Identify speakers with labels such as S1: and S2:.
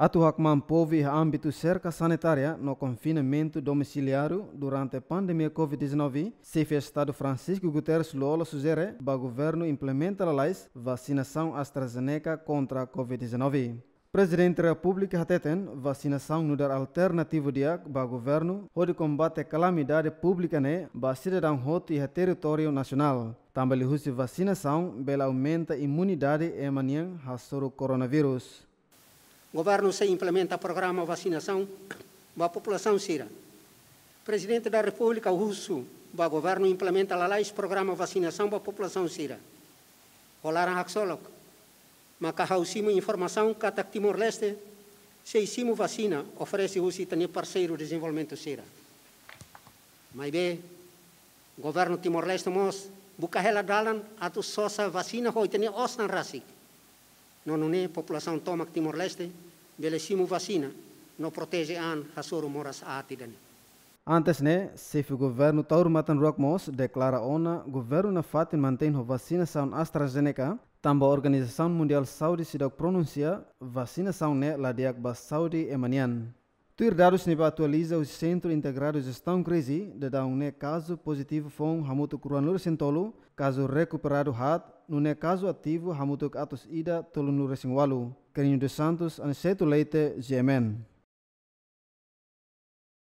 S1: Atu Hakman povi âmbito cerca sanitária no confinamento domiciliário durante a pandemia Covid-19, chefe Estado Francisco Guterres Lola sugere que o governo implementa a lei vacinação AstraZeneca contra a Covid-19. Presidente da República Hateten, vacinação no dar alternativo dia o governo, onde combate a calamidade pública né, para cidadão hoto e território nacional. Também a vacinação, bela aumenta a imunidade e manhã, o coronavírus.
S2: Governo se implementa programa vacinação para a população síria. Presidente da República Russo, o governo implementa a lei programa vacinação para a população síria. Olaram Haksolok, macahausimo informação a Timor-Leste, se isimo vacina, oferece o também parceiro de desenvolvimento síria. Mas bem, governo Timor-Leste mos buka hela dalan atu sosa vacina hoi tene osnan rasik. No não é população toma Belesimo vacina, não protege an hasoro moras atidani.
S1: Antes, né, o governo Tauro Matan Rockmos declara ona governo na fatin mantém a vacinação AstraZeneca, também a Organização Mundial Saúde dá pronuncia vacinação né la diak ba Saudi emanian. Tuir dados ne atualiza o Centro Integrado de Gestão Crise, de dar um né caso positivo foi hamuto Kuranur Sintolo, caso recuperado hat, no né caso ativo hamuto atos ida tolunur Singwalu. Carinho dos Santos, and see later, Amen.